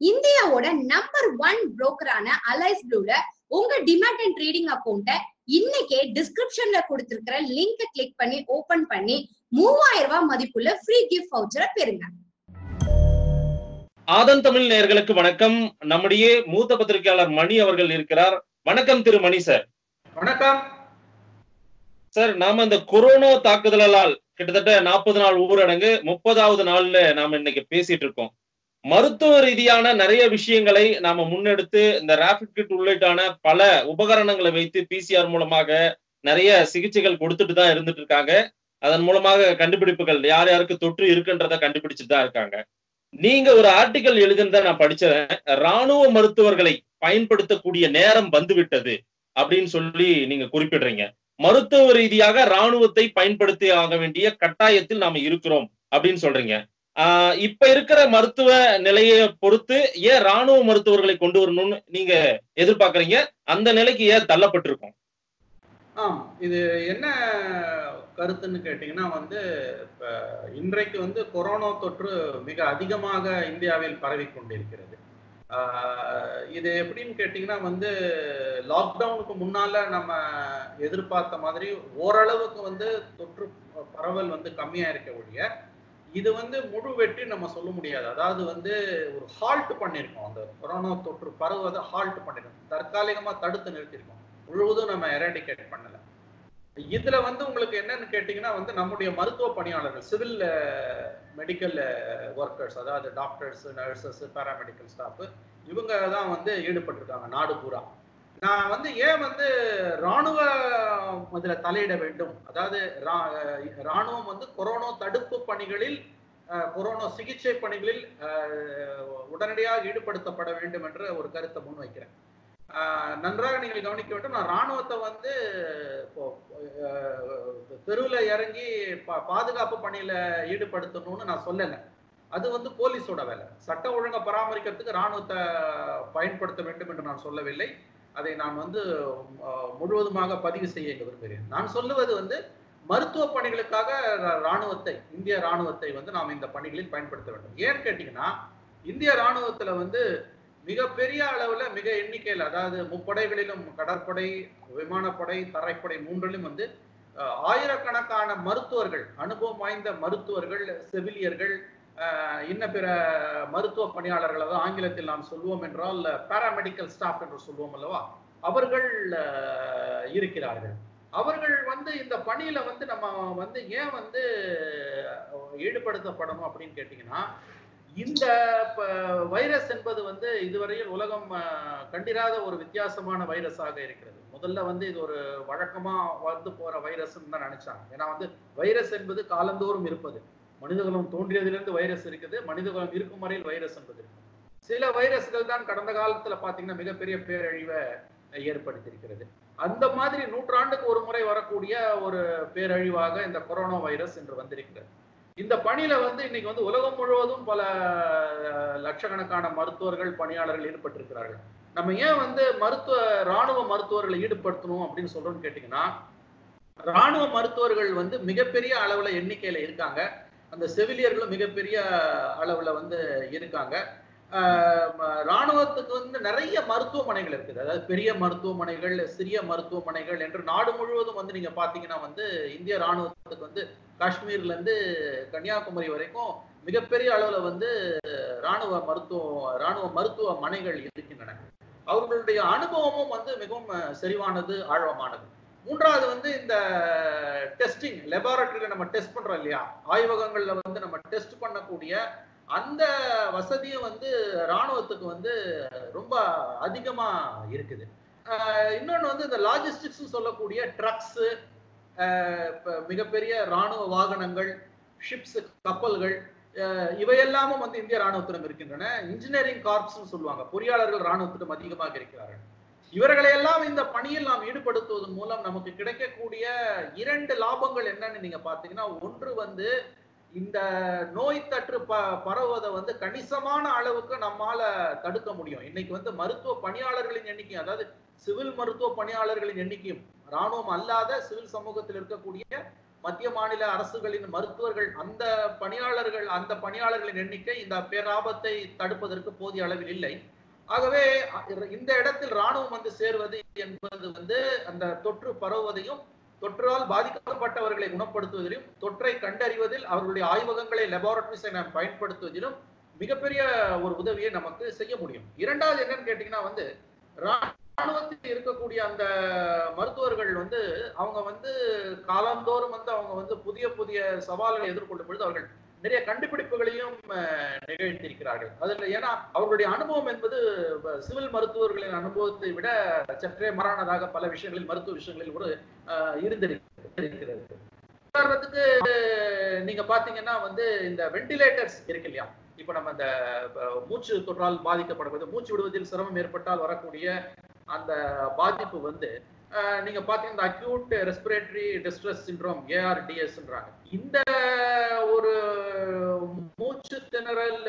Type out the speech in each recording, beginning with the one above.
இந்தியாவோட number one புரோக்கரான Alice ப்ளூல உங்க டிமேட் அண்ட் ட்ரேடிங் அக்கௌண்ட்டை இன்னைக்கே டிஸ்கிரிப்ஷன்ல கொடுத்திருக்கிற லிங்கை கிளிக் பண்ணி ஓபன் பண்ணி மூவாயிரம் ரூபாய் மதிப்புள்ள ஃப்ரீ கிஃப்ட் வவுச்சரை பெறுங்க. ஆதன் தமிழ் நேயர்களுக்கு வணக்கம். நம்முடைய மூத்த பத்திரிகையாளர் மணி அவர்கள் இருக்கிறார். வணக்கம் திரு மணி சார். வணக்கம். சார் நாம இந்த கொரோனா தாக்குதலால் கிட்டத்தட்ட நாற்பது நாள் ஊரடங்கு முப்பதாவது நாள்ல நாம இன்னைக்கு பேசிட்டு இருக்கோம். மருத்துவ ரீதியான நிறைய விஷயங்களை நாம முன்னெடுத்து இந்த ரேபிட் கிட் உள்ளிட்டான பல உபகரணங்களை வைத்து பிசிஆர் மூலமாக நிறைய சிகிச்சைகள் கொடுத்துட்டு தான் இருந்துட்டு இருக்காங்க. அதன் மூலமாக கண்டுபிடிப்புகள் யார் யாருக்கு தொற்று இருக்குன்றத கண்டுபிடிச்சிட்டு தான் இருக்காங்க. நீங்க ஒரு ஆர்டிக்கல் எழுதுனத நான் படிச்சேன். ராணுவ மருத்துவர்களை பயன்படுத்தக்கூடிய நேரம் வந்துவிட்டது அப்படின்னு சொல்லி நீங்க குறிப்பிடுறீங்க. மருத்துவ ரீதியாக ராணுவத்தை பயன்படுத்தி ஆக வேண்டிய கட்டாயத்தில் நாம இருக்கிறோம் அப்படின்னு சொல்றீங்க. ஆஹ் இப்ப இருக்கிற மருத்துவ நிலையை பொறுத்து ஏன் ராணுவ மருத்துவர்களை கொண்டு வரணும்னு நீங்க எதிர்பார்க்கறீங்க? அந்த நிலைக்கு ஏன் தள்ளப்பட்டிருக்கோம்? ஆஹ் இது என்ன கருத்துன்னு கேட்டீங்கன்னா வந்து இப்ப இன்றைக்கு வந்து கொரோனா தொற்று மிக அதிகமாக இந்தியாவில் பரவி கொண்டிருக்கிறது. ஆஹ் இது எப்படின்னு கேட்டீங்கன்னா வந்து லாக்டவுனுக்கு முன்னால நம்ம எதிர்பார்த்த மாதிரி ஓரளவுக்கு வந்து தொற்று பரவல் வந்து கம்மியா இருக்க ஒழிய இது வந்து முழு வெற்றி நம்ம சொல்ல முடியாது. அதாவது வந்து ஒரு ஹால்ட் பண்ணியிருக்கோம் அந்த கொரோனா தொற்று பரவுவதை ஹால்ட் பண்ணிருக்கோம். தற்காலிகமா தடுத்து நிறுத்தியிருக்கோம் முழுவதும் நம்ம எராடிகேட் பண்ணல. இதுல வந்து உங்களுக்கு என்னன்னு கேட்டீங்கன்னா வந்து நம்முடைய மருத்துவ பணியாளர்கள் சிவில் மெடிக்கல் ஒர்க்கர்ஸ் அதாவது டாக்டர்ஸ் நர்சஸ் பேராமெடிக்கல் ஸ்டாஃப் இவங்க தான் வந்து ஈடுபட்டிருக்காங்க நாடு பூரா. நான் வந்து ஏன் வந்து ராணுவ இதுல தலையிட வேண்டும்? அதாவது ராணுவம் வந்து கொரோனா தடுப்பு பணிகளில் கொரோனா சிகிச்சை பணிகளில் உடனடியாக ஈடுபடுத்தப்பட வேண்டும் என்ற ஒரு கருத்தை முன்வைக்கிறேன். நன்றாக நீங்கள் கவனிக்க வேண்டும் நான் ராணுவத்தை வந்து இப்போ தெருவில் இறங்கி பாதுகாப்பு பணியில ஈடுபடுத்தணும்னு நான் சொல்லலை. அது வந்து போலீஸோட வேலை. சட்ட ஒழுங்கை பராமரிக்கிறதுக்கு ராணுவத்தை பயன்படுத்த வேண்டும் என்று நான் சொல்லவில்லை. அதை நான் வந்து முழுவதுமாக பதிவு செய்ய விரும்புகிறேன். நான் சொல்லுவது வந்து மருத்துவ பணிகளுக்காக ராணுவத்தை இந்திய ராணுவத்தை வந்து நாம் இந்த பணிகளில் பயன்படுத்த வேண்டும். ஏன்னு கேட்டீங்கன்னா இந்திய ராணுவத்துல வந்து மிகப்பெரிய அளவுல மிக எண்ணிக்கையில் அதாவது முப்படைகளிலும் கடற்படை விமானப்படை தரைப்படை மூன்றிலும் வந்து ஆயிரக்கணக்கான மருத்துவர்கள் அனுபவம் வாய்ந்த மருத்துவர்கள் செவிலியர்கள் இன்ன பிற மருத்துவ பணியாளர்கள் அதாவது ஆங்கிலத்தில் நாம் சொல்லுவோம் என்றால் பாராமெடிக்கல் ஸ்டாஃப் என்று சொல்லுவோம் அல்லவா? அவர்கள் இருக்கிறார்கள். அவர்கள் வந்து இந்த பணியில வந்து நம்ம வந்து ஏன் வந்து ஈடுபடுத்தப்படணும் அப்படின்னு கேட்டீங்கன்னா இந்த வைரஸ் என்பது வந்து இதுவரையில் உலகம் கண்டிராத ஒரு வித்தியாசமான வைரஸாக இருக்கிறது. முதல்ல வந்து இது ஒரு வழக்கமா வந்து போற வைரஸ் தான் நினைச்சாங்க. ஏன்னா வந்து வைரஸ் என்பது காலந்தோறும் இருப்பது. மனிதகுலம் தோன்றியதிலிருந்து வைரஸ் இருக்குது மனிதகுலம் இருக்கும் வரையில் வைரஸ் என்பது சில வைரஸ்கள் தான் கடந்த காலத்துல பாத்தீங்கன்னா மிகப்பெரிய பேரழிவை ஏற்படுத்தியிருக்கிறது. அந்த மாதிரி நூற்றாண்டுக்கு ஒரு முறை வரக்கூடிய ஒரு பேரழிவாக இந்த கொரோனா வைரஸ் என்று வந்திருக்கிறது. இந்த பணியில வந்து இன்னைக்கு வந்து உலகம் முழுவதும் பல லட்சக்கணக்கான மருத்துவர்கள் பணியாளர்கள் ஈடுபட்டிருக்கிறார்கள். நம்ம ஏன் வந்து மருத்துவ ராணுவ மருத்துவர்களை ஈடுபடுத்தணும் அப்படின்னு சொல்றோம்னு கேட்டீங்கன்னா ராணுவ மருத்துவர்கள் வந்து மிகப்பெரிய அளவுல எண்ணிக்கையில இருக்காங்க. அந்த செவிலியர்களும் மிகப்பெரிய அளவுல வந்து இருக்காங்க. ராணுவத்துக்கு வந்து நிறைய மருத்துவமனைகள் இருக்குது. அதாவது பெரிய மருத்துவமனைகள் சிறிய மருத்துவமனைகள் என்று நாடு முழுவதும் வந்து நீங்க பாத்தீங்கன்னா வந்து இந்திய ராணுவத்துக்கு வந்து காஷ்மீர்ல இருந்து கன்னியாகுமரி வரைக்கும் மிகப்பெரிய அளவுல வந்து ராணுவ மருத்துவ ராணுவ மருத்துவமனைகள் இருக்கின்றன. அவர்களுடைய அனுபவமும் வந்து மிகவும் செறிவானது ஆழமானது. மூன்றாவது வந்து இந்த டெஸ்டிங் லெபார்டரியில நம்ம டெஸ்ட் பண்றோம் இல்லையா? ஆய்வகங்கள்ல வந்து நம்ம டெஸ்ட் பண்ணக்கூடிய அந்த வசதியும் வந்து ராணுவத்துக்கு வந்து ரொம்ப அதிகமா இருக்குது. இன்னொன்று வந்து இந்த லாஜிஸ்டிக்ஸ் சொல்லக்கூடிய ட்ரக்ஸ் மிகப்பெரிய ராணுவ வாகனங்கள் ஷிப்ஸ் கப்பல்கள் இவையெல்லாமும் வந்து இந்திய ராணுவத்திடம் இருக்கின்றன. இன்ஜினியரிங் கார்ப்ஸ் சொல்லுவாங்க. பொறியாளர்கள் ராணுவத்திடம் அதிகமாக இருக்கிறார்கள். இவர்களையெல்லாம் இந்த பணியில் நாம் ஈடுபடுத்துவதன் மூலம் நமக்கு கிடைக்கக்கூடிய இரண்டு லாபங்கள் என்னன்னு நீங்க பாத்தீங்கன்னா ஒன்று வந்து இந்த நோய் தற்று ப பரவுவதை வந்து கணிசமான அளவுக்கு நம்மால தடுக்க முடியும். இன்னைக்கு வந்து மருத்துவ பணியாளர்களின் எண்ணிக்கை அதாவது சிவில் மருத்துவ பணியாளர்களின் எண்ணிக்கையும் ராணுவம் அல்லாத சிவில் சமூகத்தில் இருக்கக்கூடிய மத்திய மாநில அரசுகளின் மருத்துவர்கள் அந்த பணியாளர்கள் அந்த பணியாளர்களின் எண்ணிக்கை இந்த பேராபத்தை தடுப்பதற்கு போதிய அளவில் இல்லை. ஆகவே இந்த இடத்தில் ராணுவம் வந்து சேர்வது என்பது வந்து அந்த தொற்று பரவுவதையும் தொற்றால் பாதிக்கப்பட்டவர்களை குணப்படுத்துவதிலும் தொற்றை கண்டறிவதில் அவர்களுடைய ஆய்வகங்களை லெபார்டரிஸை நாம் பயன்படுத்துவதிலும் மிகப்பெரிய ஒரு உதவியை நமக்கு செய்ய முடியும். இரண்டாவது என்னன்னு கேட்டீங்கன்னா வந்து ராணுவத்தில் இருக்கக்கூடிய அந்த மருத்துவர்கள் வந்து அவங்க வந்து காலந்தோறும் வந்து அவங்க வந்து புதிய புதிய சவால்களை எதிர்கொள்ளும் பொழுது அவர்கள் நிறைய கண்டுபிடிப்புகளையும் அஹ், நிகழ்த்தியிருக்கிறார்கள். அதில் ஏன்னா அவர்களுடைய அனுபவம் என்பது சிவில் மருத்துவர்களின் அனுபவத்தை விட சற்றே மாறானதாக பல விஷயங்களில் மருத்துவ விஷயங்களில் ஒரு அஹ், இருந்திருக்கிறது. உதாரணத்துக்கு நீங்க பாத்தீங்கன்னா வந்து இந்த வெண்டிலேட்டர்ஸ் இருக்கு இல்லையா? இப்ப நம்ம இந்த மூச்சு தொற்றால் பாதிக்கப்படுவது மூச்சு விடுவதில் சிரமம் ஏற்பட்டால் வரக்கூடிய அந்த பாதிப்பு வந்து நீங்க பாத்தீங்கன்னா அக்யூட் ரெஸ்பிரேட்டரி டிஸ்ட்ரெஸ் சிண்ட்ரோம் ஏஆர்டிஎஸ்ன்றாங்க இந்த ஒரு மூச்சு திணறல்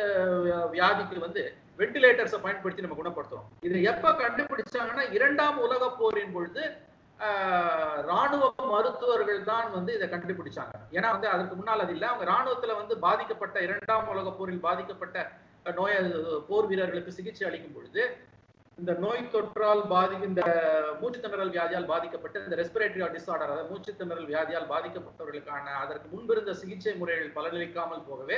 வியாதிக்கு வந்து வெண்டிலேட்டர்ஸை பயன்படுத்தி நம்ம குணப்படுத்துறோம். இது எப்ப கண்டுபிடிச்சாங்கன்னா இரண்டாம் உலக போரின் பொழுது ஆஹ், ராணுவ மருத்துவர்கள் தான் வந்து இதை கண்டுபிடிச்சாங்க. ஏன்னா வந்து அதுக்கு முன்னால் அது இல்லை. அவங்க ராணுவத்துல வந்து பாதிக்கப்பட்ட இரண்டாம் உலக போரில் பாதிக்கப்பட்ட நோய போர் வீரர்களுக்கு சிகிச்சை அளிக்கும் பொழுது இந்த நோய் தொற்றால் பாதி இந்த மூச்சு திணறல் வியாதியால் பாதிக்கப்பட்ட இந்த ரெஸ்பிரேட்டரி டிசார்டர் அதாவது மூச்சு திணறல் வியாதியால் பாதிக்கப்பட்டவர்களுக்கான அதற்கு முன்பிருந்த சிகிச்சை முறைகள் பலனளிக்காமல் போகவே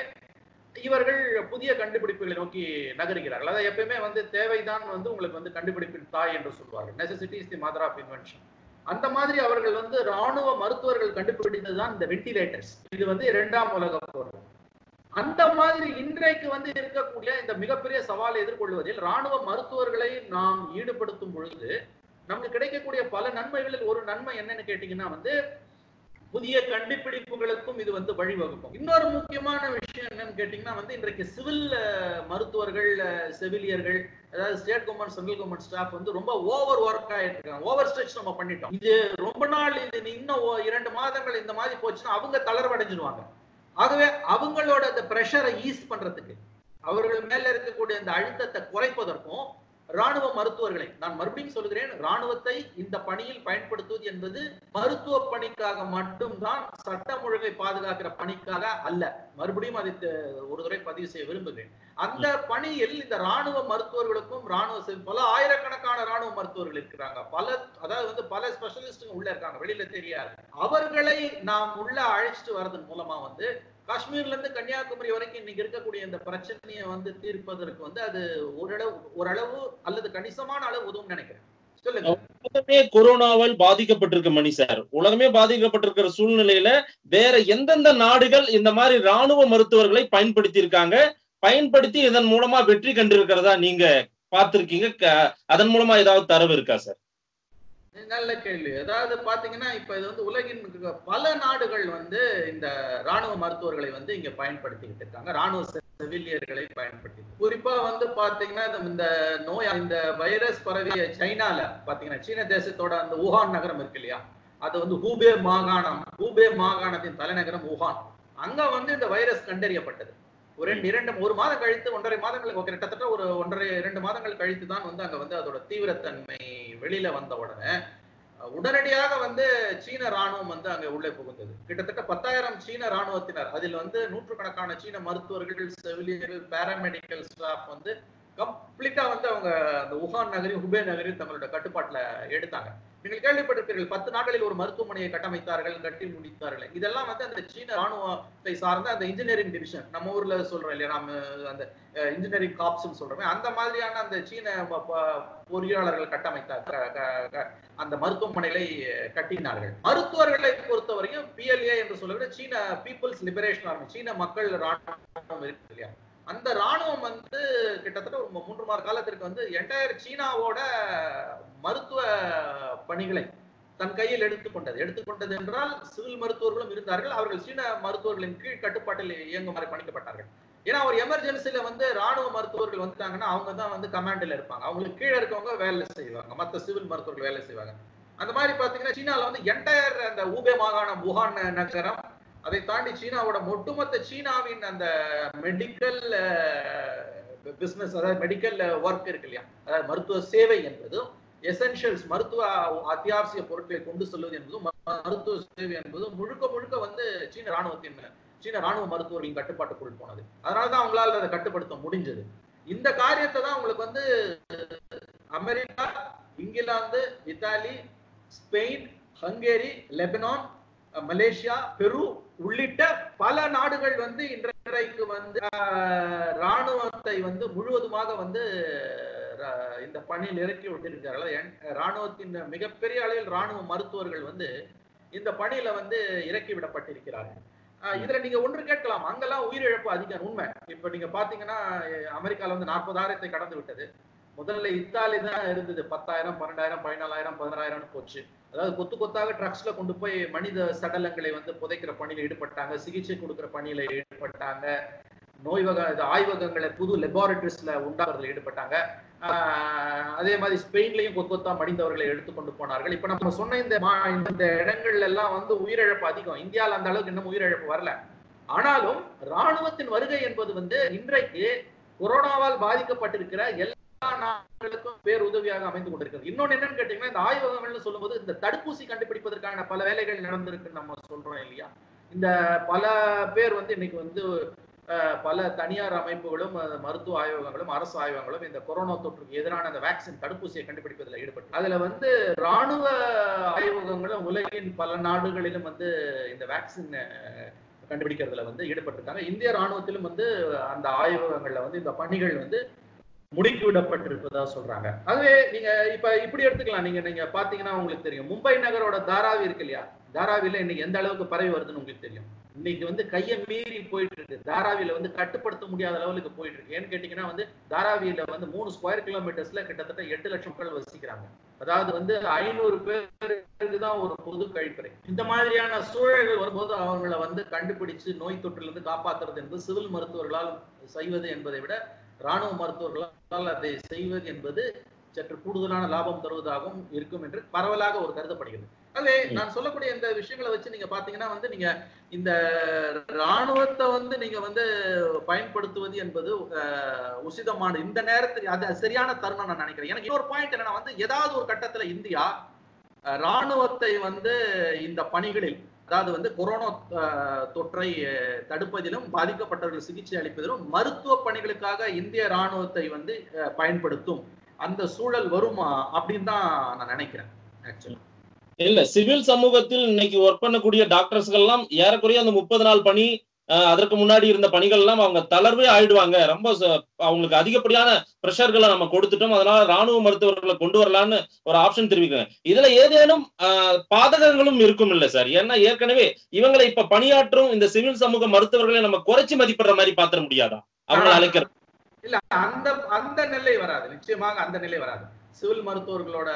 இவர்கள் புதிய கண்டுபிடிப்புகளை நோக்கி நகருகிறார்கள். அதாவது எப்பயுமே வந்து தேவைதான் வந்து உங்களுக்கு வந்து கண்டுபிடிப்பின் தாய் என்று சொல்வார்கள். Necessity is the mother of invention அந்த மாதிரி அவர்கள் வந்து ராணுவ மருத்துவர்கள் கண்டுபிடித்ததுதான் இந்த வெண்டிலேட்டர்ஸ் இது வந்து இரண்டாம் உலக போர். அந்த மாதிரி இன்றைக்கு வந்து இருக்கக்கூடிய இந்த மிகப்பெரிய சவாலை எதிர்கொள்வதில் ராணுவ மருத்துவர்களை நாம் ஈடுபடுத்தும் பொழுது நமக்கு கிடைக்கக்கூடிய பல நன்மைகளில் ஒரு நன்மை என்னன்னு கேட்டீங்கன்னா வந்து புதிய கண்டுபிடிப்புகளுக்கும் இது வந்து வழிவகுக்கும். இன்னொரு முக்கியமான விஷயம் என்னன்னு கேட்டீங்கன்னா வந்து இன்றைக்கு சிவில் மருத்துவர்கள் செவிலியர்கள் அதாவது state government central government staff வந்து ரொம்ப ஓவர் ஒர்க் ஆயிட்டு இருக்காங்க ஓவர் ஸ்ட்ரெச் நம்ம பண்ணிட்டோம். இது ரொம்ப நாள் இது இன்னும் இரண்டு மாதங்கள் இந்த மாதிரி போச்சுன்னா அவங்க தளர்வடைஞ்சிருவாங்க. ஆகவே அவங்களோட அந்த ப்ரெஷரை ஈஸ் பண்றதுக்கு. அவர்கள் மேல இருக்கக்கூடிய அந்த அழுத்தத்தை குறைப்பதற்கும் ராணுவ மருத்துவர்களை நான் மறுபடியும் சொல்கிறேன் ராணுவத்தை இந்த பணியில் பயன்படுத்துவது என்பது மருத்துவ பணிக்காக மட்டும்தான் சட்டம் ஒழுங்கை பாதுகாக்கிற பணிக்காக அல்ல. மறுபடியும் அதை ஒரு துறை பதிவு செய்ய விரும்புகிறேன். அந்த பணியில் இந்த ராணுவ மருத்துவர்களுக்கும் ராணுவ பல ஆயிரக்கணக்கான ராணுவ மருத்துவர்கள் இருக்கிறாங்க. பல அதாவது வந்து பல ஸ்பெஷலிஸ்டுங்க உள்ள இருக்காங்க. வெளியில தெரியாது. அவர்களை நாம் உள்ள அழைச்சிட்டு வர்றதன் மூலமா வந்து காஷ்மீர்ல இருந்து கன்னியாகுமரி வரைக்கும் இன்னைக்கு இருக்கக்கூடிய இந்த பிரச்சனையை வந்து தீர்ப்பதற்கு வந்து அது ஓரளவு ஓரளவு அல்லது கணிசமான அளவு உதவும் நினைக்கிறேன். உலகமே கொரோனாவால் பாதிக்கப்பட்டிருக்க மணி சார். உலகமே பாதிக்கப்பட்டிருக்கிற சூழ்நிலையில வேற எந்தெந்த நாடுகள் இந்த மாதிரி ராணுவ மருத்துவர்களை பயன்படுத்தி இருக்காங்க பயன்படுத்தி இதன் மூலமா வெற்றி கண்டிருக்கிறதா நீங்க பார்த்திருக்கீங்க? க- அதன் மூலமா ஏதாவது தரவு இருக்கா சார்? நல்ல கேள்வி. அதாவது பாத்தீங்கன்னா இப்ப இது வந்து உலகின் பல நாடுகள் வந்து இந்த ராணுவ மருத்துவர்களை வந்து இங்க பயன்படுத்திக்கிட்டு இருக்காங்க. ராணுவ செவிலியர்களை பயன்படுத்தி குறிப்பா வந்து பாத்தீங்கன்னா இந்த- இந்த நோய் இந்த வைரஸ் பரவிய சைனால பாத்தீங்கன்னா சீன தேசத்தோட அந்த wuhan நகரம் இருக்கு இல்லையா? அது வந்து ஹூபே மாகாணம் ஹூபே மாகாணத்தின் தலைநகரம் wuhan அங்க வந்து இந்த வைரஸ் கண்டறியப்பட்டது. ஒரு ரெண்டு இரண்டு ஒரு மாதம் கழித்து ஒன்றரை மாதங்களுக்கு கிட்டத்தட்ட ஒரு ஒன்றரை இரண்டு மாதங்கள் கழித்து தான் வந்து அங்க வந்து அதோட தீவிரத்தன்மை வெளியில வந்த உடனே உடனடியாக வந்து சீன ராணுவம் வந்து அங்க உள்ளே புகுந்தது. கிட்டத்தட்ட பத்தாயிரம் சீன ராணுவத்தினர் அதில் வந்து நூற்றுக்கணக்கான சீன மருத்துவர்கள் செவிலியர்கள் பாராமெடிக்கல் ஸ்டாஃப் வந்து கம்ப்ளீட்டா வந்து அவங்க அந்த உஹான் நகரி ஹுபே நகரி தங்களோட கட்டுப்பாட்டுல எடுத்தாங்க. நீங்கள் கேள்விப்பட்டிருப்பீர்கள் பத்து நாட்களில் ஒரு மருத்துவமனையை கட்டமைத்தார்கள் கட்டி முடித்தார்கள். இதெல்லாம் வந்து அந்த சீன ராணுவத்தை சார்ந்த அந்த இன்ஜினியரிங் டிவிஷன் நம்ம ஊர்ல சொல்றோம் இல்லையா நம்ம அந்த இன்ஜினியரிங் காப்ஸ் சொல்றோமே அந்த மாதிரியான அந்த சீன பொறியாளர்கள் கட்டமைத்த அந்த மருத்துவமனைகளை கட்டினார்கள். மருத்துவர்களை பொறுத்தவரையும் பிஎல்ஏ என்று சொல்லக்கூடிய சீன பீப்புள்ஸ் லிபரேஷன் ஆர்மி சீன மக்கள் ராணுவம் இருக்கு இல்லையா? அந்த ராணுவம் வந்து கிட்டத்தட்ட ஒரு மூன்று மாத காலத்திற்கு வந்து என்டையர் சீனாவோட மருத்துவ பணிகளை தன் கையில் எடுத்துக்கொண்டது எடுத்துக்கொண்டது என்றால் சிவில் மருத்துவர்களும் இருந்தார்கள். அவர்கள் சீன மருத்துவர்களின் கீழ் கட்டுப்பாட்டில் இயங்குமாறு பணிக்கப்பட்டார்கள். ஏன்னா ஒரு எமர்ஜென்சில வந்து ராணுவ மருத்துவர்கள் வந்துட்டாங்கன்னா அவங்க தான் வந்து கமாண்டில் இருப்பாங்க. அவங்களுக்கு கீழே இருக்கவங்க வேலை செய்வாங்க. மற்ற சிவில் மருத்துவர்கள் வேலை செய்வாங்க. அந்த மாதிரி பாத்தீங்கன்னா சீனால வந்து என்டையர் அந்த ஊபே மாகாணம் wuhan நகரம் அதை தாண்டி சீனாவோட ஒட்டுமொத்த சீனாவின் அந்த மெடிக்கல் பிஸ்னஸ் அதாவது மெடிக்கல் ஒர்க் இருக்கு இல்லையா? அதாவது மருத்துவ சேவை என்பதும் எசென்ஷியல்ஸ் மருத்துவ அத்தியாவசிய பொருட்களை கொண்டு செல்வது என்பதும் மருத்துவ சேவை என்பதும் முழுக்க முழுக்க வந்து சீன ராணுவத்தின் சீன ராணுவ மருத்துவர்களின் கட்டுப்பாட்டுக்குள் போனது. அதனாலதான் அவங்களால அதை கட்டுப்படுத்த முடிஞ்சது. இந்த காரியத்தை தான் உங்களுக்கு வந்து America England Italy Spain Hungary Lebanon Malaysia Peru உள்ளிட்ட பல நாடுகள் வந்து இன்றைக்கு வந்து ராணுவத்தை வந்து முழுவதுமாக வந்து இந்த பணியில் இறக்கி விட்டிருக்கிறார்கள். ராணுவத்தின் மிகப்பெரிய அளவில் ராணுவ மருத்துவர்கள் வந்து இந்த பணியில வந்து இறக்கி விடப்பட்டிருக்கிறார்கள். இதுல நீங்க ஒன்று கேட்கலாம். அங்கெல்லாம் உயிரிழப்பு அதிகம் உண்மை. இப்ப நீங்க பாத்தீங்கன்னா அமெரிக்கால வந்து நாற்பதாயிரத்தை கடந்து விட்டது. முதல்ல இத்தாலி தான் இருந்தது. பத்தாயிரம் பன்னெண்டாயிரம் பதினாலாயிரம் பதினாறாயிரம்னு போச்சு. அதாவது கொத்து கொத்தாக ட்ரக்ஸ்ல கொண்டு போய் மனித சடலங்களை வந்து புதைக்கிற பணியில ஈடுபட்டாங்க. சிகிச்சை கொடுக்கிற பணியில ஈடுபட்டாங்க. நோய்வக ஆய்வகங்களை புது லெபார்டரிஸ்ல உண்டாகிறதுல ஈடுபட்டாங்க. ஆஹ் அதே மாதிரி ஸ்பெயின்லயும் கொத்து கொத்தா மடிந்தவர்களை எடுத்துக்கொண்டு போனார்கள். இப்ப நம்ம சொன்ன இந்த மா- இந்த இடங்கள்ல எல்லாம் வந்து உயிரிழப்பு அதிகம். இந்தியால அந்த அளவுக்கு இன்னும் உயிரிழப்பு வரல. ஆனாலும் ராணுவத்தின் வருகை என்பது வந்து இன்றைக்கு கொரோனாவால் பாதிக்கப்பட்டிருக்கிற எல்லா நாடுகளுக்கும் பேர் உதவியாக அமைந்து கொண்டிருக்கிறது. இன்னொன்னு என்னன்னு கேட்டீங்கன்னா இந்த ஆய்வகங்கள்னு சொல்லும்போது இந்த தடுப்பூசி கண்டுபிடிப்பதற்கான பல வேலைகள் நடந்திருக்குன்னு நம்ம சொல்றோம் இல்லையா? இந்த பல பேர் வந்து இன்னைக்கு வந்து பல தனியார் அமைப்புகளும் மருத்துவ ஆய்வகங்களும் அரசு ஆய்வகங்களும் இந்த கொரோனா தொற்றுக்கு எதிரான அந்த வேக்சின் தடுப்பூசியை கண்டுபிடிப்பதில் ஈடுபட்டு அதுல வந்து ராணுவ ஆய்வகங்களும் உலகின் பல நாடுகளிலும் வந்து இந்த வேக்சின் கண்டுபிடிக்கிறதுல வந்து ஈடுபட்டிருக்காங்க. இந்திய ராணுவத்திலும் வந்து அந்த ஆய்வகங்கள்ல வந்து இந்த பணிகள் வந்து முடுக்கி விடப்பட்டிருப்பதா சொல்றாங்க. அதுவே நீங்க இப்ப இப்படி எடுத்துக்கலாம். நீங்க நீங்க பாத்தீங்கன்னா உங்களுக்கு தெரியும். மும்பை நகரோட தாராவி இருக்கு இல்லையா? தாராவில இன்னைக்கு எந்த அளவுக்கு பரவி வருதுன்னு உங்களுக்கு தெரியும். இன்னைக்கு வந்து கையை மீறி போயிட்டு இருக்கு தாராவில வந்து கட்டுப்படுத்த முடியாத லெவலுக்கு போயிட்டு இருக்கு ஏன்னு கேட்டீங்கன்னா வந்து தாராவியில வந்து மூணு ஸ்கொயர் கிலோமீட்டர்ஸ்ல கிட்டத்தட்ட எட்டு லட்சம் மக்கள் வசிக்கிறாங்க. அதாவது வந்து ஐநூறு பேருக்கு தான் ஒரு பொது கழிப்பறை. இந்த மாதிரியான சூழல்கள் வரும்போது அவங்கள வந்து கண்டுபிடிச்சு நோய் தொற்றிலிருந்து இருந்து காப்பாத்துறது என்பது சிவில் மருத்துவர்களால் செய்வது என்பதை விட ராணுவ மருத்துவர்களால் அதை செய்வது என்பது சற்று கூடுதலான லாபம் தருவதாகவும் இருக்கும் என்று பரவலாக ஒரு கருதப்படுகிறது. ஆகவே நான் சொல்லக்கூடிய இந்த விஷயங்களை வச்சு நீங்க பாத்தீங்கன்னா வந்து நீங்க இந்த ராணுவத்தை வந்து நீங்க வந்து பயன்படுத்துவது என்பது உசிதமான இந்த நேரத்துக்கு அது சரியான தருணம் நான் நினைக்கிறேன். எனக்கு இன்னொரு பாயிண்ட் என்னன்னா வந்து ஏதாவது ஒரு கட்டத்துல இந்தியா ராணுவத்தை வந்து இந்த பணிகளில் அதாவது வந்து கொரோனா தொற்றை தடுப்பதிலும் பாதிக்கப்பட்டவர்கள் சிகிச்சை அளிப்பதிலும் மருத்துவ பணிகளுக்காக இந்திய ராணுவத்தை வந்து அஹ், பயன்படுத்தும் அந்த சூழல் வருமா அப்படின்னு தான் நான் நினைக்கிறேன் ஆக்சுவலா இல்ல சிவில் சமூகத்தில் இன்னைக்கு ஒர்க் பண்ணக்கூடிய டாக்டர்ஸ்கள் எல்லாம் ஏறக்குறைய அந்த முப்பது நாள் பணி அதற்கு முன்னாடி இருந்த பணிகள் எல்லாம் அவங்க தளர்வே ஆயிடுவாங்க. ரொம்ப அவங்களுக்கு அதிகப்படியான பிரஷர்களை நம்ம கொடுத்துட்டோம். அதனால ராணுவ மருத்துவர்களை கொண்டு வரலான்னு ஒரு ஆப்ஷன் தெரிவிக்கிறேன். இதுல ஏதேனும் பாதகங்களும் இருக்கும் இல்ல சார்? ஏன்னா ஏற்கனவே இவங்களை இப்ப பணியாற்றும் இந்த சிவில் சமூக மருத்துவர்களை நம்ம குறைச்சு மதிப்பிடுற மாதிரி பாத்திர முடியாதா? அவங்களை அழைக்கிற இல்ல அந்த அந்த நிலை வராது. நிச்சயமாக அந்த நிலை வராது. சிவில் மருத்துவர்களோட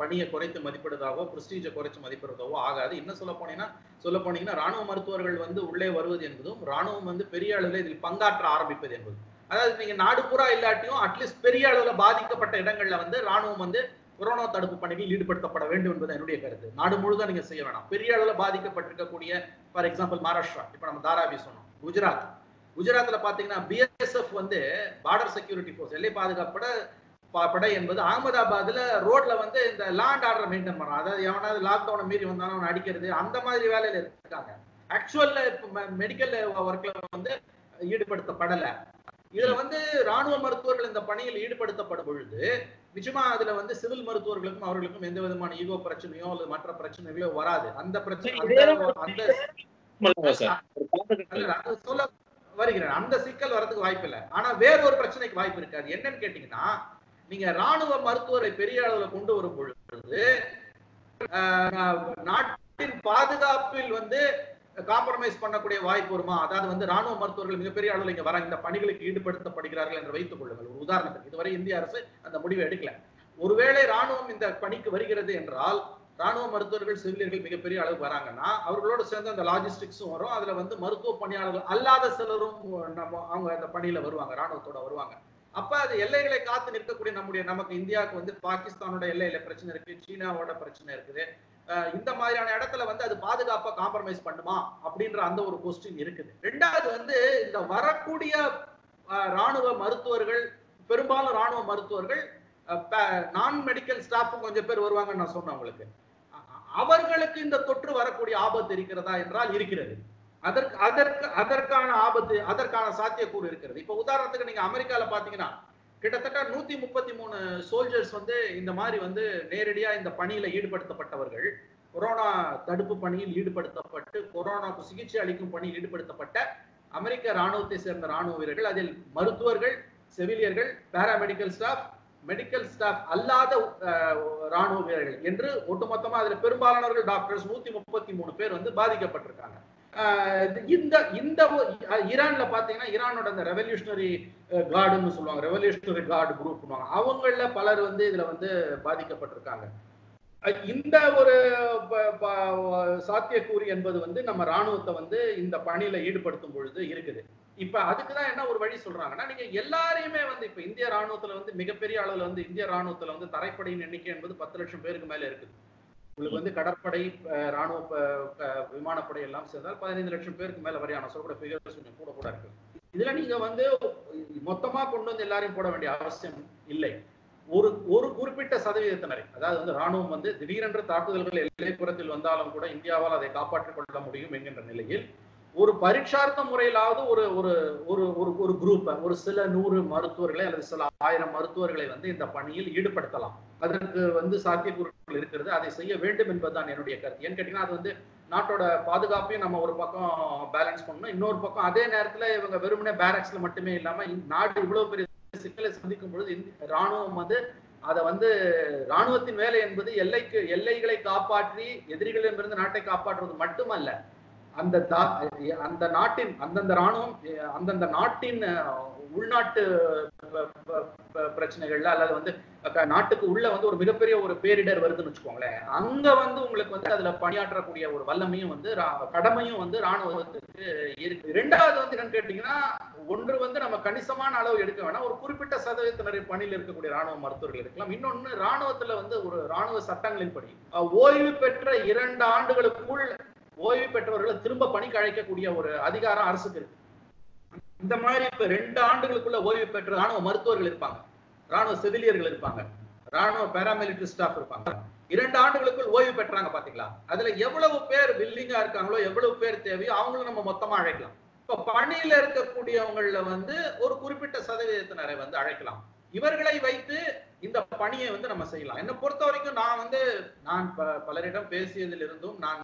பணியை குறைத்து மதிப்பிடுவதாகவோ பிரஸ்டீஜை குறைச்சு மதிப்பிடுறதாவோ ஆகாது. இன்னும் சொல்ல போனீங்கன்னா சொல்ல போனீங்கன்னா ராணுவ மருத்துவர்கள் வந்து உள்ளே வருவது என்பதும் ராணுவம் வந்து பெரிய அளவில் இதில் பங்காற்ற ஆரம்பிப்பது என்பது அதாவது நீங்க நாடு பூரா இல்லாட்டியும் அட்லீஸ்ட் பெரிய அளவுல பாதிக்கப்பட்ட இடங்கள்ல வந்து ராணுவம் வந்து கொரோனா தடுப்பு பணியில் ஈடுபடுத்தப்பட வேண்டும் என்பது என்னுடைய கருத்து. நாடு முழுதும் நீங்க செய்ய வேணாம். பெரிய அளவுல பாதிக்கப்பட்டிருக்கக்கூடிய ஃபார் எக்ஸாம்பிள் மகாராஷ்டிரா. இப்ப நம்ம தாராவி சொன்னோம். குஜராத். குஜராத்ல பாத்தீங்கன்னா பிஎஸ்எஃப் வந்து பார்டர் செக்யூரிட்டி போர்ஸ் எல்லை பாதுகாப்பட படை என்பது அகமதாபாத்ல ரோட்ல வந்து இந்த லாண்ட் ஆர்டர் மெயின்டைன் பண்றான். அதாவது எவனாவது லாக்டவுனை மீறி வந்தாலும் அவனை அடிக்கிறது அந்த மாதிரி வேலையில இருக்காங்க. ஆக்சுவல்ல மெடிக்கல் ஒர்க்ல வந்து ஈடுபடுத்தப்படல. இதுல வந்து ராணுவ மருத்துவர்கள் இந்த பணியில் ஈடுபடுத்தப்படும் பொழுது நிச்சயமா அதுல வந்து சிவில் மருத்துவர்களுக்கும் அவர்களுக்கும் எந்த விதமான ஈகோ பிரச்சனையோ அல்லது மற்ற பிரச்சனைகளோ வராது. அந்த பிரச்சனை சொல்ல வருகிறேன். அந்த சிக்கல் வரதுக்கு வாய்ப்பு இல்லை ஆனா வேற ஒரு பிரச்சனைக்கு வாய்ப்பு இருக்காது. என்னன்னு கேட்டீங்கன்னா நீங்க ராணுவ மருத்துவரை பெரிய அளவுல கொண்டு வரும் பொழுது ஆஹ், நாட்டின் பாதுகாப்பில் வந்து காம்ப்ரமைஸ் பண்ணக்கூடிய வாய்ப்பு வருமா? அதாவது வந்து ராணுவ மருத்துவர்கள் மிகப்பெரிய அளவில் இங்க வர இந்த பணிகளுக்கு ஈடுபடுத்தப்படுகிறார்கள் என்று வைத்துக் கொள்ளுங்கள். ஒரு உதாரணத்துக்கு இதுவரை இந்திய அரசு அந்த முடிவை எடுக்கல. ஒருவேளை ராணுவம் இந்த பணிக்கு வருகிறது என்றால் ராணுவ மருத்துவர்கள் செவிலியர்கள் மிகப்பெரிய அளவுக்கு வராங்கன்னா அவர்களோடு சேர்ந்து அந்த லாஜிஸ்டிக்ஸும் வரும். அதுல வந்து மருத்துவ பணியாளர்கள் அல்லாத சிலரும் நம்ம அவங்க அந்த பணியில வருவாங்க ராணுவத்தோட வருவாங்க. அப்ப அது எல்லைகளை காத்து நிற்கக்கூடிய நம்முடைய நமக்கு இந்தியாவுக்கு வந்து பாகிஸ்தானோட எல்லையில பிரச்சனை இருக்கு சீனாவோட பிரச்சனை இருக்குது. இந்த மாதிரியான இடத்துல வந்து அது பாதுகாப்பா காம்ப்ரமைஸ் பண்ணுமா? அப்படின்ற அந்த ஒரு கொஸ்டின் இருக்குது. ரெண்டாவது வந்து இந்த வரக்கூடிய ராணுவ மருத்துவர்கள் பெரும்பாலும் ராணுவ மருத்துவர்கள் நான் மெடிக்கல் ஸ்டாஃபும் கொஞ்சம் பேர் வருவாங்கன்னு நான் சொன்னேன் அவங்களுக்கு அவர்களுக்கு இந்த தொற்று வரக்கூடிய ஆபத்து இருக்கிறதா என்றால் இருக்கிறது. அதற்கு அதற்கு அதற்கான ஆபத்து அதற்கான சாத்தியக்கூறு இருக்கிறது. இப்ப உதாரணத்துக்கு நீங்க அமெரிக்கால பாத்தீங்கன்னா கிட்டத்தட்ட நூத்தி முப்பத்தி மூணு சோல்ஜர்ஸ் வந்து இந்த மாதிரி வந்து நேரடியா இந்த பணியில ஈடுபடுத்தப்பட்டவர்கள் கொரோனா தடுப்பு பணியில் ஈடுபடுத்தப்பட்டு கொரோனாவுக்கு சிகிச்சை அளிக்கும் பணியில் ஈடுபடுத்தப்பட்ட அமெரிக்க ராணுவத்தை சேர்ந்த ராணுவ வீரர்கள் அதில் மருத்துவர்கள் செவிலியர்கள் பேராமெடிக்கல் ஸ்டாஃப் மெடிக்கல் ஸ்டாஃப் அல்லாத ராணுவ வீரர்கள் என்று ஒட்டுமொத்தமா அதுல பெரும்பாலானவர்கள் டாக்டர்ஸ் நூத்தி முப்பத்தி மூணு பேர் வந்து பாதிக்கப்பட்டிருக்காங்க. இந்த இந்த ஈரான்ல பாத்தீங்கன்னா ஈரானோட அந்த ரெவல்யூஷனரி கார்டுன்னு சொல்லுவாங்க. ரெவல்யூஷனரி கார்டு குரூப் அவங்கள பலர் வந்து இதுல வந்து பாதிக்கப்பட்டிருக்காங்க. இந்த ஒரு சாத்தியக்கூறு என்பது வந்து நம்ம ராணுவத்தை வந்து இந்த பணியில ஈடுபடுத்தும் பொழுது இருக்குது. இப்ப அதுக்குதான் என்ன ஒரு வழி சொல்றாங்கன்னா நீங்க எல்லாரையுமே வந்து இப்ப இந்திய ராணுவத்துல வந்து மிகப்பெரிய அளவுல வந்து இந்திய ராணுவத்துல வந்து தரைப்படையின் எண்ணிக்கை என்பது பத்து லட்சம் பேருக்கு மேல இருக்குது. உங்களுக்கு வந்து கடற்படை ராணுவ விமானப்படை எல்லாம் சேர்ந்தால் பதினைந்து லட்சம் பேருக்கு மேல வரையான சொல்லக்கூட ஃபிகர்ஸ் கொஞ்சம் கூட கூட இருக்கு. இதுல நீங்க வந்து மொத்தமா கொண்டு வந்து எல்லாரையும் போட வேண்டிய அவசியம் இல்லை. ஒரு ஒரு குறிப்பிட்ட சதவீதத்தினரை அதாவது வந்து ராணுவம் வந்து திடீரென்று தாக்குதல்கள் எல்லைப்புறத்தில் வந்தாலும் கூட இந்தியாவால் அதை காப்பாற்றிக் கொள்ள முடியும் என்கின்ற நிலையில் ஒரு பரீட்சார்த்த முறையிலாவது ஒரு ஒரு ஒரு ஒரு ஒரு குரூப் ஒரு சில நூறு மருத்துவர்களை அல்லது சில ஆயிரம் மருத்துவர்களை வந்து இந்த பணியில் ஈடுபடுத்தலாம். அதற்கு வந்து சாத்தியக்கூறுகள் இருக்கிறது. அதை செய்ய வேண்டும் என்பதுதான் என்னுடைய கருத்து. ஏன்னு கேட்டீங்கன்னா அது வந்து நாட்டோட பாதுகாப்பையும் நம்ம ஒரு பக்கம் பேலன்ஸ் பண்ணணும். இன்னொரு பக்கம் அதே நேரத்துல இவங்க வெறுமனே பேரக்ஸ்ல மட்டுமே இல்லாம நாடு இவ்வளவு பெரிய சிக்கலை சந்திக்கும் பொழுது இந்த ராணுவம் வந்து அதை வந்து ராணுவத்தின் வேலை என்பது எல்லைக்கு எல்லைகளை காப்பாற்றி எதிரிகளிடமிருந்து நாட்டை காப்பாற்றுவது மட்டுமல்ல. அந்த தா- அந்த நாட்டின் அந்தந்த ராணுவம் அந்தந்த நாட்டின் உள்நாட்டு பிரச்சனைகள்ல அல்லது வந்து நாட்டுக்கு உள்ள வந்து ஒரு மிகப்பெரிய ஒரு பேரிடர் வருதுன்னு வச்சுக்கோங்களேன். அங்க வந்து உங்களுக்கு வந்து அதுல பணியாற்றக்கூடிய ஒரு வல்லமையும் வந்து கடமையும் வந்து ராணுவத்துக்கு இருக்கு. இரண்டாவது வந்து என்னன்னு கேட்டீங்கன்னா ஒன்று வந்து நம்ம கணிசமான அளவு எடுக்க வேணாம். ஒரு குறிப்பிட்ட சதவீதத்தினர் பணியில் இருக்கக்கூடிய ராணுவ மருத்துவர்கள் இருக்கலாம். இன்னொன்னு ராணுவத்துல வந்து ஒரு ராணுவ சட்டங்களின்படி அஹ், ஓய்வு பெற்ற இரண்டு ஆண்டுகளுக்குள் ஓய்வு பெற்றவர்களை திரும்ப பணிக்கு அழைக்கக்கூடிய ஒரு அதிகாரம் அரசுக்கு இருக்கு. இந்த மாதிரி இப்ப ரெண்டு ஆண்டுகளுக்குள்ள ஓய்வு பெற்ற ராணுவ மருத்துவர்கள் இருப்பாங்க. ராணுவ செவிலியர்கள் இருப்பாங்க. ராணுவ பேராமிலிட்டரி ஸ்டாஃப் இருப்பாங்க. இரண்டு ஆண்டுகளுக்குள் ஓய்வு பெற்றாங்க பாத்தீங்களா? அதுல எவ்வளவு பேர் வில்லிங்கா இருக்காங்களோ எவ்வளவு பேர் தேவையோ அவங்களும் நம்ம மொத்தமா அழைக்கலாம். இப்ப பணியில இருக்கக்கூடியவங்கள வந்து ஒரு குறிப்பிட்ட சதவீதத்தினரை வந்து அழைக்கலாம். இவர்களை வைத்து இந்த பணியை வந்து நம்ம செய்யலாம். என்னை பொறுத்த வரைக்கும் நான் வந்து நான் ப- பலரிடம் பேசியதிலிருந்தும் நான்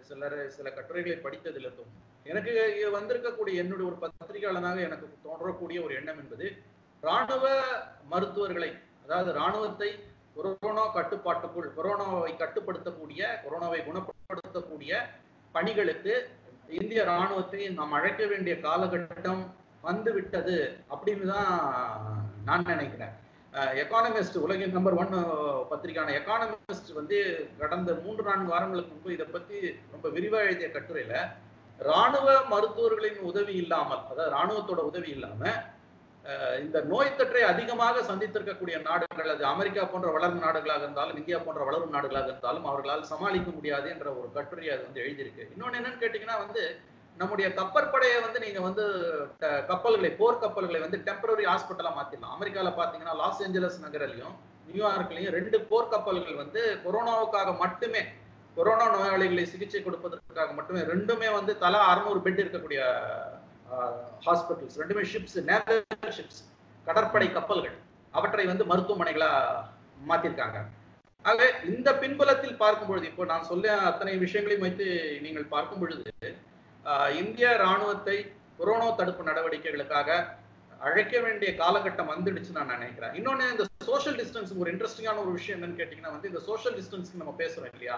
சிலர் சில கட்டுரைகளை படித்ததிலிருந்தும் எனக்கு வந்திருக்கக்கூடிய என்னுடைய ஒரு பத்திரிகையாளனாக எனக்கு தோன்றக்கூடிய ஒரு எண்ணம் என்பது ராணுவ மருத்துவர்களை அதாவது ராணுவத்தை கொரோனா கட்டுப்பாட்டுக்குள் கொரோனாவை கட்டுப்படுத்தக்கூடிய கொரோனாவை குணப்படுத்தக்கூடிய பணிகளுக்கு இந்திய ராணுவத்தை நாம் அழைக்க வேண்டிய காலகட்டம் வந்துவிட்டது அப்படின்னு தான் நான் நினைக்கிறேன். எக்கானமிஸ்ட் உலகின் நம்பர் ஒன் பத்திரிகையான எக்கானமிஸ்ட் வந்து கடந்த மூன்று நான்கு வாரங்களுக்கு முன்பு இதை பத்தி ரொம்ப விரிவாக எழுதிய கட்டுரையில ராணுவ மருத்துவர்களின் உதவி இல்லாமல் அதாவது ராணுவத்தோட உதவி இல்லாம இந்த நோய் தொற்றை அதிகமாக சந்தித்திருக்கக்கூடிய நாடுகள் அது அமெரிக்கா போன்ற வளர்ந்த நாடுகளாக இருந்தாலும் இந்தியா போன்ற வளரும் நாடுகளாக இருந்தாலும் அவர்களால் சமாளிக்க முடியாது என்ற ஒரு கட்டுரை அது வந்து எழுதியிருக்கு. இன்னொன்னு என்னன்னு கேட்டீங்கன்னா வந்து நம்முடைய கப்பற்படையை வந்து நீங்க வந்து கப்பல்களை போர் கப்பல்களை வந்து டெம்பரரி ஹாஸ்பிட்டலா மாத்திடலாம். அமெரிக்கால பாத்தீங்கன்னா லாஸ் ஏஞ்சலஸ் நகரிலையும் நியூயார்க்லயும் ரெண்டு போர் கப்பல்கள் வந்து கொரோனாவுக்காக மட்டுமே கொரோனா நோயாளிகளை சிகிச்சை கொடுப்பதற்காக மட்டுமே ரெண்டுமே வந்து தலா அறுநூறு பெட் இருக்கக்கூடிய ஹாஸ்பிட்டல்ஸ் ரெண்டுமே ஷிப்ஸ் நேவல் ஷிப்ஸ் கடற்படை கப்பல்கள். அவற்றை வந்து மருத்துவமனைகளா மாத்திருக்காங்க. ஆகவே இந்த பின்புலத்தில் பார்க்கும் பொழுது இப்போ நான் சொல்ல அத்தனை விஷயங்களையும் வைத்து நீங்கள் பார்க்கும் பொழுது இந்திய ராணுவத்தை கொரோனா தடுப்பு நடவடிக்கைகளுக்காக அழைக்க வேண்டிய காலகட்டம் வந்துடுச்சு நான் நினைக்கிறேன். இன்னொன்னு இந்த சோஷியல் டிஸ்டன்ஸ் ஒரு இன்ட்ரெஸ்டிங்கான ஒரு விஷயம் என்னன்னு கேட்டீங்கன்னா வந்து இந்த சோஷியல் டிஸ்டன்ஸ் நம்ம பேசுறோம் இல்லையா?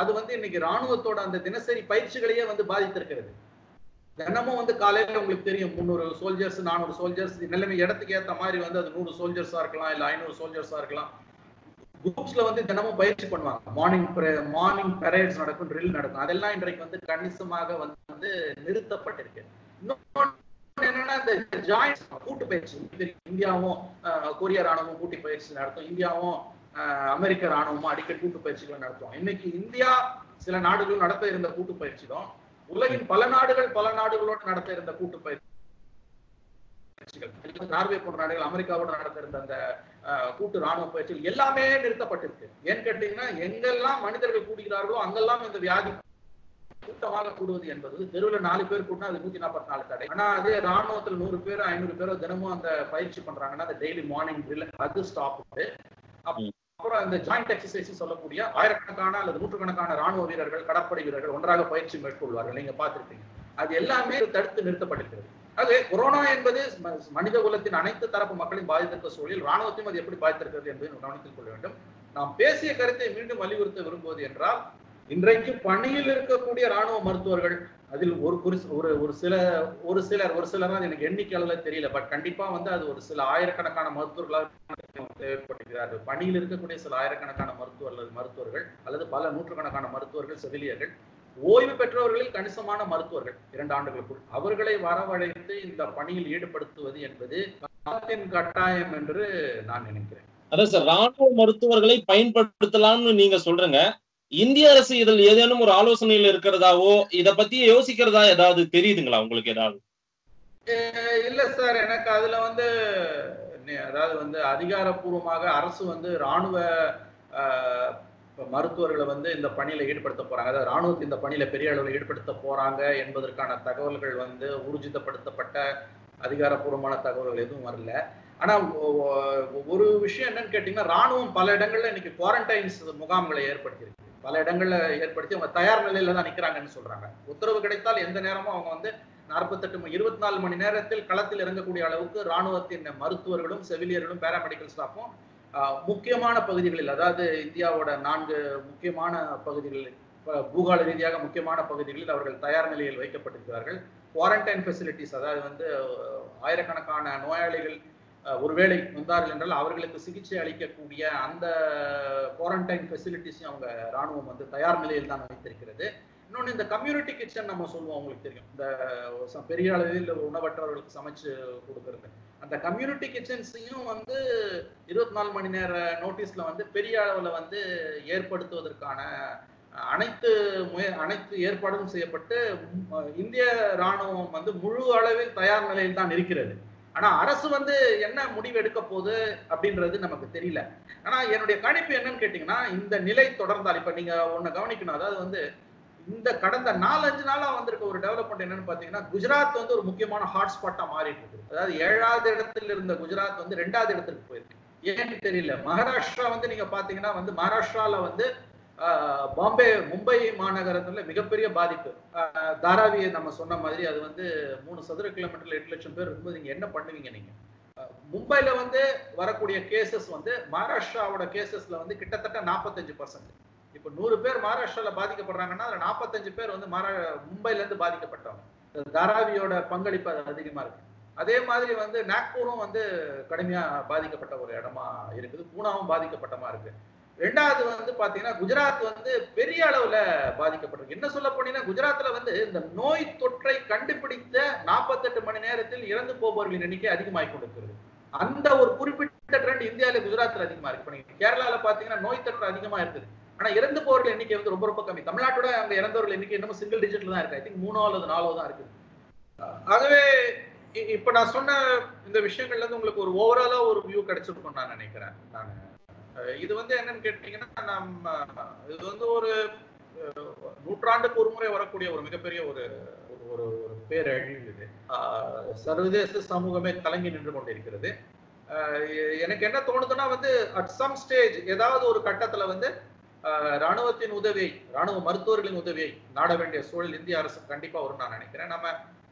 அது வந்து இன்னைக்கு ராணுவத்தோட அந்த தினசரி பயிற்சிகளையே வந்து பாதித்திருக்கிறது. தினமும் வந்து காலையில உங்களுக்கு தெரியும் முந்நூறு சோல்ஜர்ஸ் நானூறு சோல்ஜர்ஸ் நிலைமை இடத்துக்கு ஏத்த மாதிரி வந்து அது நூறு சோல்ஜர்ஸா இருக்கலாம் இல்ல ஐநூறு சோல்ஜர்ஸா இருக்கலாம். குரூப்ஸ்ல வந்து தினமும் பயிற்சி பண்ணுவாங்க. மார்னிங் மார்னிங் பெரேட்ஸ் நடக்கும் ட்ரில் நடக்கும். அதெல்லாம் இன்றைக்கு வந்து கணிசமாக வந்து நிறுத்தப்பட்டிருக்கு. என்னன்னா இந்த ஜாயின்ஸ் கூட்டு பயிற்சி. இந்தியாவும் கொரிய ராணுவம் கூட்டு பயிற்சி நடத்தும். இந்தியாவும் அமெரிக்க ராணுவமும் அடிக்கடி கூட்டு பயிற்சிகளை நடத்தும். இன்னைக்கு இந்தியா சில நாடுகளும் நடத்த இருந்த கூட்டு பயிற்சி தான் உலகின் பல நாடுகள் பல நாடுகளோடு நடத்த இருந்த கூட்டு பயிற்சிகள் நார்வே போன்ற நாடுகள் அமெரிக்காவோடு நடத்த இருந்த அந்த கூட்டு ராணுவ பயிற்சிகள் எல்லாமே நிறுத்தப்பட்டிருக்கு. ஏன்னு கேட்டீங்கன்னா எங்கெல்லாம் மனிதர்கள் கூடுகிறார்களோ அங்கெல்லாம் இந்த வியாதி கூட்டமாக கூடுவது என்பது தெருவில் நாலு பேர் கூட்டினா அது நூத்தி நாற்பத்தி நாலு தடை. ஆனா அதே ராணுவத்துல நூறு பேர் ஐநூறு பேரோ தினமும் அந்த பயிற்சி பண்றாங்கன்னா அந்த டெய்லி மார்னிங் ட்ரில் அது ஸ்டாப் அப்புறம் இந்த ஜாயிண்ட் எக்ஸசைஸ் சொல்லக்கூடிய ஆயிரக்கணக்கான அல்லது நூற்றுக்கணக்கான ராணுவ வீரர்கள் கடற்படை வீரர்கள் ஒன்றாக பயிற்சி மேற்கொள்வார்கள். நீங்க பார்த்திருப்பீங்க. அது எல்லாமே தடுத்து நிறுத்தப்பட்டிருக்கிறது. அது கொரோனா என்பது மனித குலத்தின் அனைத்து தரப்பு மக்களையும் பாதித்திருக்க சூழலில் ராணுவத்தையும் அது எப்படி பாதித்திருக்கிறது என்பதை கவனத்தில் கொள்ள வேண்டும். நாம் பேசிய கருத்தை மீண்டும் வலியுறுத்த விரும்புவது என்றால் இன்றைக்கு பணியில் இருக்கக்கூடிய ராணுவ மருத்துவர்கள் அதில் ஒரு குறி- ஒரு ஒரு சில ஒரு சிலர் ஒரு சிலர் தான் எனக்கு எண்ணிக்கை அளவுல தெரியல பட் கண்டிப்பா வந்து அது ஒரு சில ஆயிரக்கணக்கான மருத்துவர்களாக தேவைப்படுகிறார்கள் பணியில் இருக்கக்கூடிய சில ஆயிரக்கணக்கான மருத்துவர்கள் மருத்துவர்கள் அல்லது பல நூற்றுக்கணக்கான மருத்துவர்கள் செவிலியர்கள் ஓய்வு பெற்றவர்களில் கணிசமான மருத்துவர்கள் இரண்டு ஆண்டுகளுக்குள் அவர்களை வரவழைத்து இந்த பணியில் ஈடுபடுத்துவது என்பது கட்டாயம் என்று நான் நினைக்கிறேன். அதான் சார் ராணுவ மருத்துவர்களை பயன்படுத்தலாம்னு நீங்க சொல்றீங்க. இந்திய அரசு இதில் ஏதேனும் ஒரு ஆலோசனையில் இருக்கிறதாவோ இத பத்தி யோசிக்கிறதா ஏதாவது தெரியுதுங்களா உங்களுக்கு ஏதாவது? இல்ல சார். எனக்கு அதுல வந்து அதாவது வந்து அதிகாரப்பூர்வமாக அரசு வந்து ராணுவ இப்போ மருத்துவர்களை வந்து இந்த பணியில ஈடுபடுத்த போறாங்க. அதாவது ராணுவத்தை இந்த பணியில பெரிய அளவில் ஈடுபடுத்த போறாங்க என்பதற்கான தகவல்கள் வந்து ஊர்ஜிதப்படுத்தப்பட்ட அதிகாரப்பூர்வமான தகவல்கள் எதுவும் வரல. ஆனா ஒரு விஷயம் என்னன்னு கேட்டீங்கன்னா ராணுவம் பல இடங்களில் இன்னைக்கு குவாரண்டைன்ஸ் முகாம்களை ஏற்படுத்தியிருக்கு. பல இடங்களில் ஏற்படுத்தி அவங்க தயார் நிலையில தான் நிக்கிறாங்கன்னு சொல்றாங்க. உத்தரவு கிடைத்தால் எந்த நேரமும் அவங்க வந்து நாற்பத்தெட்டு இருபத்தி நாலு மணி நேரத்தில் களத்தில் இறங்கக்கூடிய அளவுக்கு ராணுவத்தின் மருத்துவர்களும் செவிலியர்களும் பேராமெடிக்கல் ஸ்டாஃபும் முக்கியமான பகுதிகளில் அதாவது இந்தியாவோட நான்கு முக்கியமான பகுதிகளில் பூகால ரீதியாக முக்கியமான பகுதிகளில் அவர்கள் தயார் நிலையில் வைக்கப்பட்டிருக்கிறார்கள். குவாரண்டைன் ஃபெசிலிட்டிஸ் அதாவது வந்து ஆயிரக்கணக்கான நோயாளிகள் ஒருவேளை வந்தார்கள் என்றால் அவர்களுக்கு சிகிச்சை அளிக்கக்கூடிய அந்த குவாரண்டைன் ஃபெசிலிட்டிஸையும் அவங்க ராணுவம் வந்து தயார் நிலையில் தான் வைத்திருக்கிறது. இன்னொன்று இந்த கம்யூனிட்டி கிச்சன் நம்ம சொல்லுவோம் உங்களுக்கு தெரியும். இந்த பெரிய அளவில் உணவற்றவர்களுக்கு சமைச்சு கொடுக்கறது. அந்த கம்யூனிட்டி கிச்சன்ஸையும் வந்து இருபத்தி நாலு மணி நேர நோட்டீஸ்ல வந்து பெரிய அளவில் வந்து ஏற்படுத்துவதற்கான அனைத்து முய அனைத்து ஏற்பாடும் செய்யப்பட்டு இந்திய ராணுவம் வந்து முழு அளவில் தயார் நிலையில் தான் இருக்கிறது. ஆனா அரசு வந்து என்ன முடிவு எடுக்க போகுது அப்படின்றது நமக்கு தெரியல. ஆனா என்னுடைய கணிப்பு என்னன்னு கேட்டீங்கன்னா இந்த நிலை தொடர்ந்தால் இப்ப நீங்க ஒண்ணு கவனிக்கணும். அதாவது வந்து இந்த கடந்த நாலஞ்சு நாளா வந்திருக்க ஒரு டெவலப்மெண்ட் என்னன்னு பாத்தீங்கன்னா குஜராத் வந்து ஒரு முக்கியமான ஹாட்ஸ்பாட்டா மாறிட்டு இருக்கு. அதாவது ஏழாவது இடத்துல இருந்த குஜராத் வந்து ரெண்டாவது இடத்துக்கு போயிருக்கு. ஏன்னு தெரியல. மகாராஷ்டிரா வந்து நீங்க பாத்தீங்கன்னா வந்து மகாராஷ்டிரால வந்து ஆஹ், பாம்பே மும்பை மாநகரத்துல மிகப்பெரிய பாதிப்பு. ஆஹ், தாராவியை நம்ம சொன்ன மாதிரி அது வந்து மூணு சதுர கிலோமீட்டர்ல எட்டு லட்சம் பேர் இருக்கும்போது நீங்க என்ன பண்ணுவீங்க நீங்க? மும்பைல வந்து வரக்கூடிய கேசஸ் வந்து மகாராஷ்டிராவோட கேசஸ்ல வந்து கிட்டத்தட்ட நாற்பத்தஞ்சு பர்சன்ட் இப்ப நூறு பேர் மகாராஷ்டிரால பாதிக்கப்படுறாங்கன்னா அதுல நாற்பத்தஞ்சு பேர் வந்து மகா மும்பைல இருந்து பாதிக்கப்பட்டவங்க தாராவியோட பங்களிப்பு அது அதிகமா இருக்கு. அதே மாதிரி வந்து நாக்பூரும் வந்து கடுமையா பாதிக்கப்பட்ட ஒரு இடமா இருக்குது. பூனாவும் பாதிக்கப்பட்டமா இருக்கு. ரெண்டாவது வந்து பாத்தீங்கன்னா குஜராத் வந்து பெரிய அளவுல பாதிக்கப்பட்டிருக்கு. என்ன சொல்ல போனீங்கன்னா குஜராத்ல வந்து இந்த நோய் தொற்றை கண்டுபிடித்த நாற்பத்தெட்டு மணி நேரத்தில் இறந்து போபவர்களின் எண்ணிக்கை அதிகமாகி கொண்டிருக்கிறது. அந்த ஒரு குறிப்பிட்ட ட்ரெண்ட் இந்தியாவில குஜராத்ல அதிகமா இருக்கு. இப்ப நீங்க கேரளால பாத்தீங்கன்னா நோய் தொற்று அதிகமா இருக்குது. ஆனா இறந்து போவர்கள் எண்ணிக்கை வந்து ரொம்ப ரொம்ப கம்மி. தமிழ்நாட்டோட அங்க இறந்தவர்கள் எண்ணிக்கை என்னமோ சிங்கிள் டிஜிட்ல தான் இருக்கு. ஐ திங்க் மூணோ அல்லது நாலோ தான் இருக்கு. ஆகவே இ- இப்ப நான் சொன்ன இந்த விஷயங்கள்ல இருந்து உங்களுக்கு ஒரு ஓவராலா ஒரு வியூ கிடைச்சிருக்கும் நான் நினைக்கிறேன் நான். இது வந்து என்னன்னு கேட்டீங்கன்னா நம்ம இது வந்து ஒரு நூற்றாண்டுக்கு ஒரு முறை வரக்கூடிய ஒரு மிகப்பெரிய ஒரு ஒரு- ஒரு பேரழிவு இது. ஆஹ், சர்வதேச சமூகமே கலங்கி நின்று கொண்டிருக்கிறது. ஆஹ், எனக்கு என்ன தோணுதுன்னா வந்து அட் சம் ஸ்டேஜ் ஏதாவது ஒரு கட்டத்துல வந்து ராணுவத்தின் உதவியை ராணுவ மருத்துவர்களின் உதவியை நாட வேண்டிய சூழல் இந்திய அரசு கண்டிப்பா வரும் நான் நினைக்கிறேன். நம்ம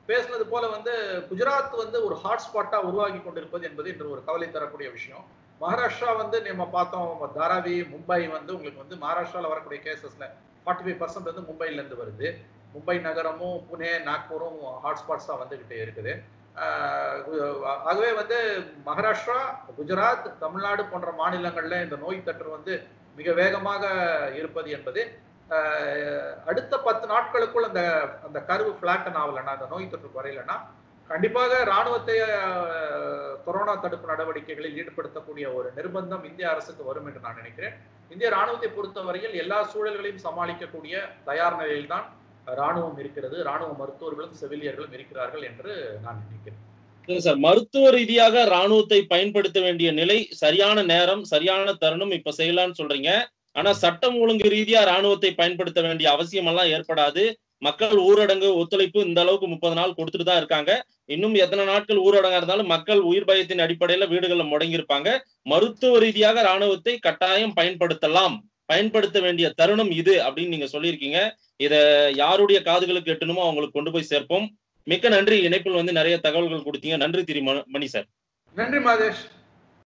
பேசுனது போல வந்து குஜராத் வந்து ஒரு ஹாட்ஸ்பாட்டா உருவாகி கொண்டிருப்பது என்பது இன்று ஒரு கவலை தரக்கூடிய விஷயம். மகாராஷ்டிரா வந்து நம்ம பார்த்தோம் தாராவி மும்பை வந்து உங்களுக்கு வந்து மகாராஷ்டிராவில் வரக்கூடிய கேசஸ்ல ஃபார்ட்டி ஃபைவ் பர்சன்ட் வந்து மும்பைல இருந்து வருது. மும்பை நகரமும் புனே நாக்பூரும் ஹாட்ஸ்பாட்ஸா வந்துகிட்டே இருக்குது. ஆகவே வந்து மகாராஷ்டிரா குஜராத் தமிழ்நாடு போன்ற மாநிலங்கள்ல இந்த நோய் தொற்று வந்து மிக வேகமாக இருப்பது என்பது அடுத்த பத்து நாட்களுக்குள் அந்த அந்த கருவு பிளாட்டன் ஆகலைன்னா அந்த நோய் தொற்று குறையலன்னா கண்டிப்பாக ராணுவத்தை கொரோனா தடுப்பு நடவடிக்கைகளில் ஈடுபடுத்தக்கூடிய ஒரு நிர்பந்தம் இந்திய அரசுக்கு வரும் என்று நான் நினைக்கிறேன். இந்திய ராணுவத்தை பொறுத்தவரையில் எல்லா சூழல்களையும் சமாளிக்கக்கூடிய தயார் நிலையில்தான் ராணுவம் இருக்கிறது. இராணுவ மருத்துவர்களும் செவிலியர்களும் இருக்கிறார்கள் என்று நான் நினைக்கிறேன். சார் மருத்துவ ரீதியாக ராணுவத்தை பயன்படுத்த வேண்டிய நிலை சரியான நேரம் சரியான தருணம் இப்ப செய்யலாம்னு சொல்றீங்க. ஆனா சட்டம் ஒழுங்கு ரீதியா ராணுவத்தை பயன்படுத்த வேண்டிய அவசியம் எல்லாம் ஏற்படாது. மக்கள் ஊரடங்கு ஒத்துழைப்பு இந்த அளவுக்கு முப்பது நாள் கொடுத்துட்டு தான் இருக்காங்க. இன்னும் எத்தனை நாட்கள் ஊரடங்கா இருந்தாலும் மக்கள் உயிர் பயத்தின் அடிப்படையில வீடுகள்ல முடங்கியிருப்பாங்க. மருத்துவ ரீதியாக ராணுவத்தை கட்டாயம் பயன்படுத்தலாம். பயன்படுத்த வேண்டிய தருணம் இது அப்படின்னு நீங்க சொல்லியிருக்கீங்க. இத யாருடைய காதுகளுக்கு எட்டணுமோ அவங்களுக்கு கொண்டு போய் சேர்ப்போம். மிக்க நன்றி. இணைப்பில் வந்து நிறைய தகவல்கள் கொடுத்தீங்க. நன்றி திரு மணி சார். நன்றி மாதேஷ்.